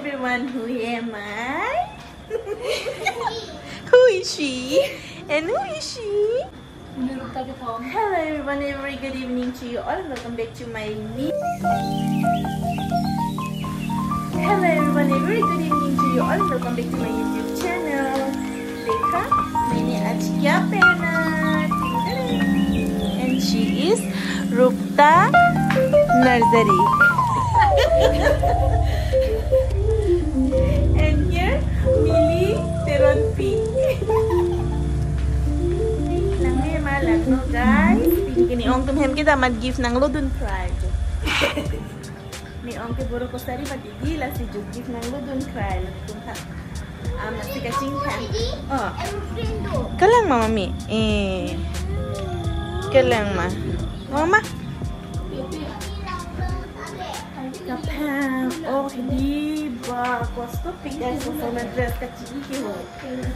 everyone, who am I? who is she? And who is she? Hello everyone, a very good evening to you all. Welcome back to my new. Hello everyone, a very good evening to you all. Welcome back to my YouTube channel. देखा मैंने आज क्या पहना and she is Rupta Nursery. guys. Kini ong tumhem kita mat gift nang ludun. Ni ong ke boro kosari pati gila si juk gift nang ludun pride. Tumha. Ah, masih kacing kan. Oh. Kalang mama mi. Eh. Kalang ma. Mama. Kapam. Oh, hindi ba? Kosto pigas ko sa dress kacing ki ho.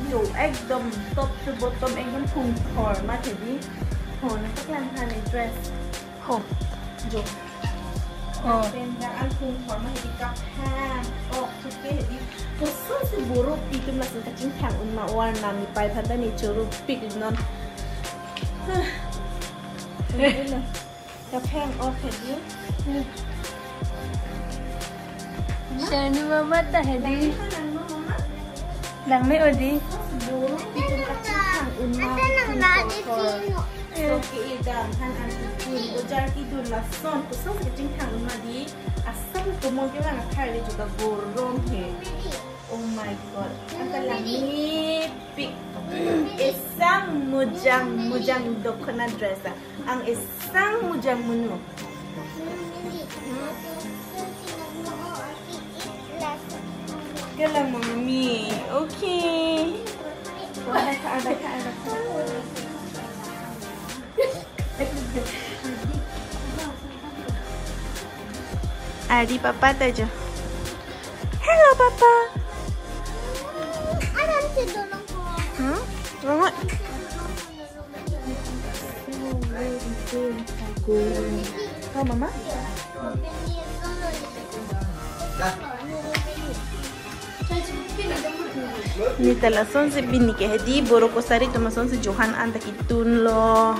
Yo, ekdom top to bottom ekdom kung होना है ड्रेस हो जो เป็นดังอันคุงขอนมาเห็นกับห้ามออกชุดเกดีตัวซึ่งสิบุรูปปีกมาสังกัดจิ้งแข็งอุ่นมาวันนั้นไปพันได้ในจูรูปปีกนอนจะแพงออกเห็นดิฉันว่ามาแต่เห็นดิดังไม่อดีบุรุษปีกมาสังกัดจิ้งแข็งอุ่นมา okay dan han an tin o jan ki dun la son ko son ke ting asam ko mo ke lang khai juga gor he oh my god anta la mi pic esang mujang mujang dokona dressa. Lah. ang esang mujang menu. Kelam mami. Okay. Kau ada kau ada kau. Adi papa tajo. Hello papa. Hmm? Bangun. Oh mama. Ni tala son se bini ke hedi boro ko sari to mason se Johan anta kitun lo.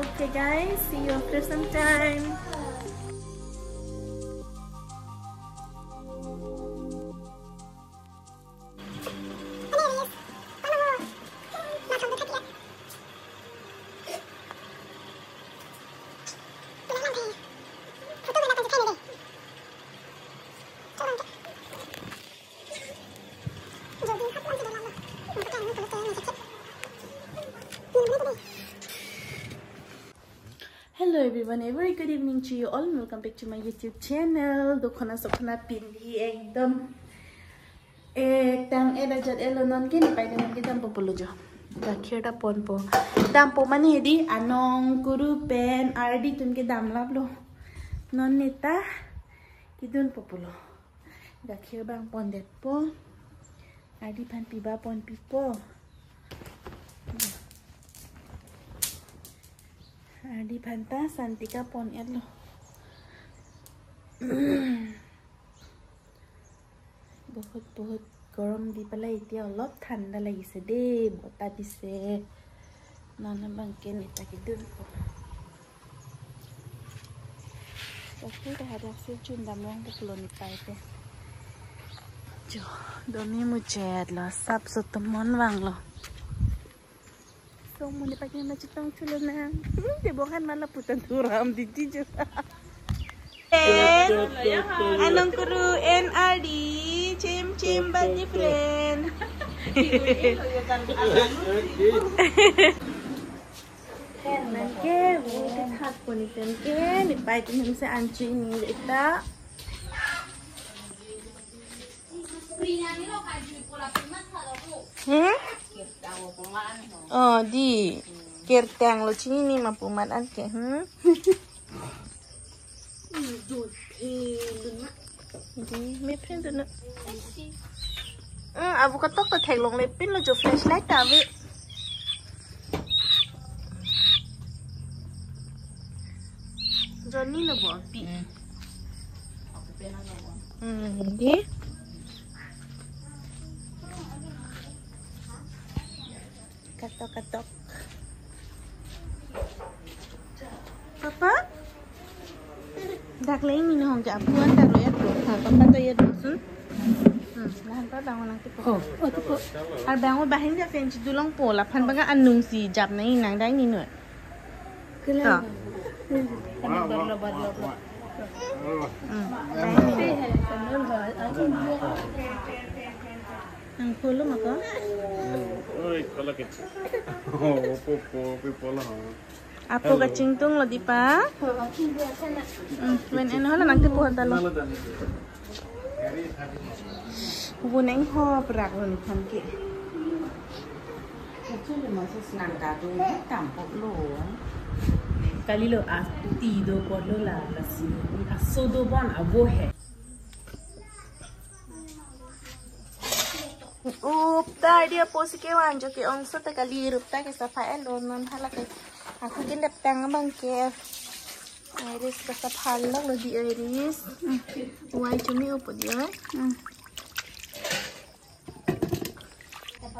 Okay guys, see you after some time. Everyone a very good evening to you all welcome back to my YouTube channel দখনা সখনা পিন্ধি একদম এ তাং এরা জাত এলো নন কে নি পাইলে নন কে দাম পপলো জ গাখিরটা পন প দাম প মানে হেদি আনং কুরু পেন আর ডি তুমকে দাম লাভলো নন নেতা কিদুন পপলো গাখির বাং পন দেত প আর ডি ফান পিবা পন পিপ di bantah Santika Ponir loh bahut bahut garam di pelai dia lop tanda lagi sedih bota bisa nana bangkin kita gitu tapi dah ada si cunda mong ke kulon kita itu jo domi mujer lo sab sutemon wang loh So mo ni pagyan na chutang chulo na. Di bukan malah putan turam di tijo. Anong kuru NRD? Chim chim bani friend. Nangke, bukan hak pun itu. Nangke, ni pai tu mungkin anjing ni kita. Hmm? Oh, di kirtang lo sini nih mampu an ke, hmm? Di, me pin tu nak. Hmm, abu kata kau thay long lepin lo jo flashlight tapi. Johnny lo bawa pi. Hmm, di. ตอกกระตอกป๊าดักเลงมีน้องจะพูดแต่รู้ยัดรู้ค่ะป๊าป๊าตัวยัดรู้สุด Lahan bangun lang tipo. Oh, oh tipo. Ar bangun bahin dia fenci dulong pola. Pan baga anung si jap na inang dai ni nur. Kela. Kami berlo berlo. Ang kulo maka? Kecil. Oh, popo. Apo ka lo di pa? Hmm, wen en hola nang tipu hanta lo. Neng ho prak lo ni pan ke. kali lo a ti do ko lo la la si a so do bon ta dia posi ke wan jo ke sa ta kali rup ta ke sa pa el don non hala ke. Aku ke lep tang bang ke. Iris ka sa phal lo lo di iris. Wai chumi upo dia.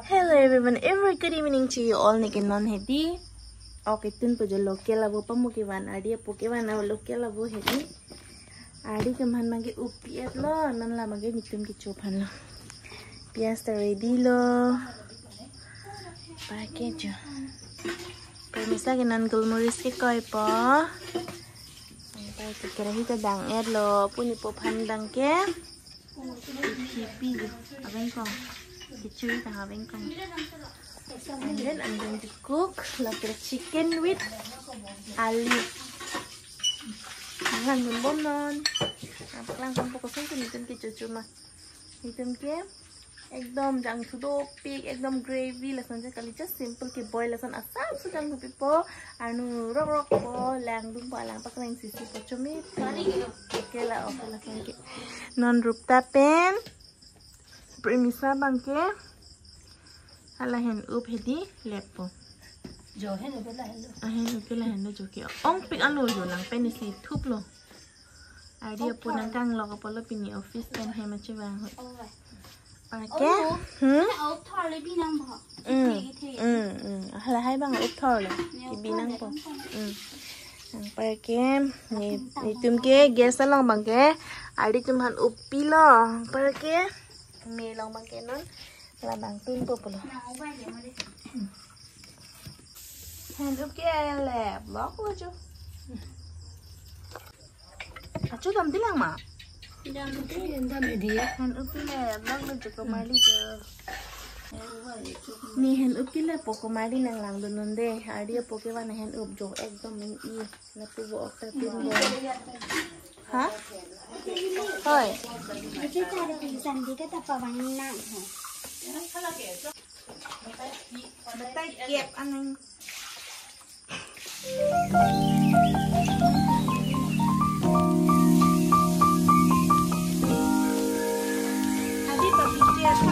Hello everyone, a very good evening to you all. Nike non hedi. Okay, tun po jo local abo pa mo ke wan adi po ke wan abo local abo hedi. Adi ke man mage upi at lo non la mage nitum ke chopan lo. Pias ta ready lo. Package. Permisa ke nan gulmoris ke koi po. Sampai ke kerahi ta dang er lo puni po pandang ke. Pipi abeng kong. Kicui ta abeng kong. And then I'm going to cook like the chicken with olive. Jangan bom non. Apa langsung fokusin ke nitum ke cucu mah. একদম জাংসুদো পিক একদম গ্রেভি লেসন যে কালি just simple কে বয় লেসন আসাম সু জাংসু পিপ আনু রক রক প ল্যাং দুং প ল্যাং পাক ল্যাং সিসি পচমি কেলা অফ লেসন কে নন রূপতা পেন প্রেমিসা বাংকে আলা হেন উপ হেদি লেপ jo hen upe la hen lo hen upe la hen lo ong pik anu jo lang pen si thup lo. Idea punang kang lo ko polo pini office pen hema che bang. 알게? 응? 옥털을 비난 봐. 응. 응. 응. 할래 할방 옥털을 비난 봐. 응. 빨게 니 뜸게 게살랑 방게 알리 좀한 옥빌러 빨게 미랑 방게는 라방 뜸보 불러. 핸드게 랩 먹어 줘. 아, 좀 담들랑 마 mi hen up kila poko mari nang lang dun nonde adia poke wana hen up jo ekdom mình i na tu bo okta tu bo ha hoy ite tare ki sandi ka tapa wani na ha batai kiep anang Yes.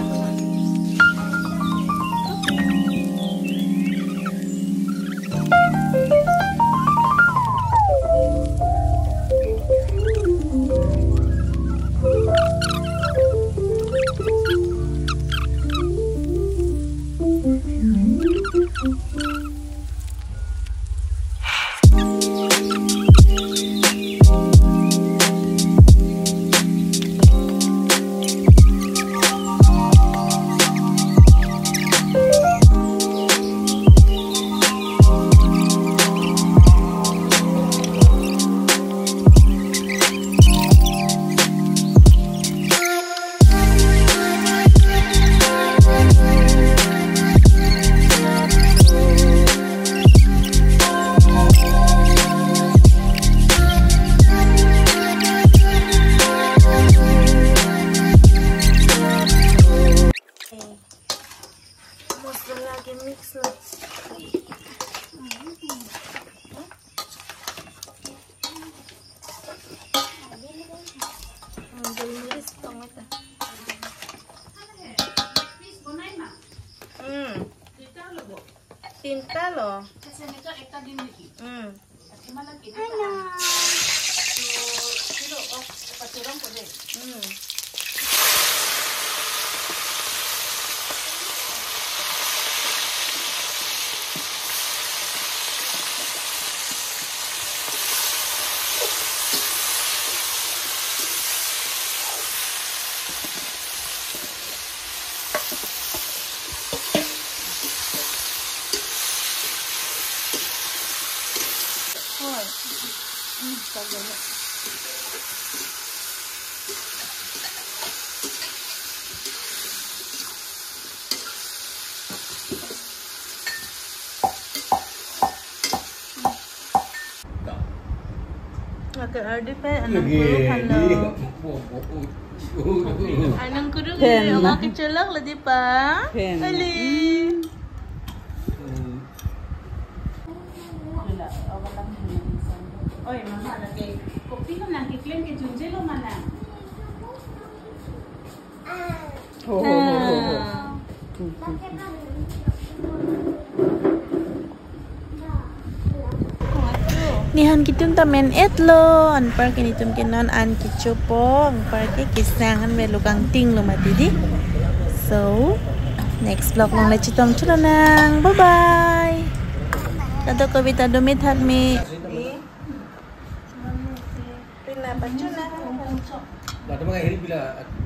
talo. Kasi nito, ito din. Mm. At imalang ito. Ano? Ừ, còn rồi nữa. Agak ada pe anak kudu hello. Anak kudu Pen. gini, Allah kecelak lah di pa. Pen. Ali. Oy, mama lagi. Kopi kan lagi klaim ke junje lo mana? Nihan kitun tamen et lo, an par kini tum kinon an kichupo, ang par ke kisangan me lukang ting lo matidi. So, next vlog lang na chitom chulanang. Bye bye. Kado kawita dumit hat mi. at mga hillbilly at